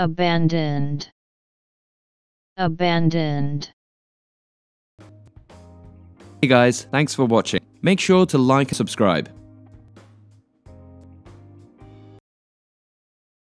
abandoned, abandoned. Hey guys, thanks for watching. Make sure to like and subscribe.